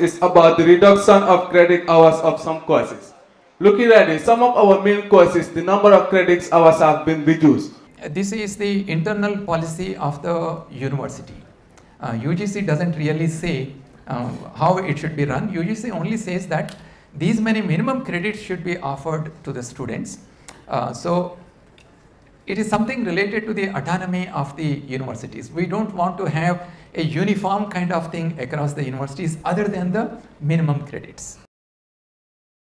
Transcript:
is about the reduction of credit hours of some courses. Looking at it, some of our main courses, the number of credit hours have been reduced. This is the internal policy of the university. Uh, UGC doesn't really say um, how it should be run. UGC only says that these many minimum credits should be offered to the students. Uh, so it is something related to the autonomy of the universities. We don't want to have a uniform kind of thing across the universities other than the minimum credits.